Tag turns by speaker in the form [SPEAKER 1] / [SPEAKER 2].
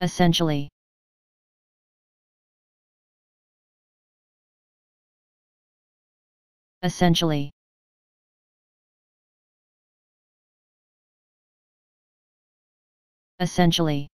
[SPEAKER 1] essentially. Essentially. Essentially.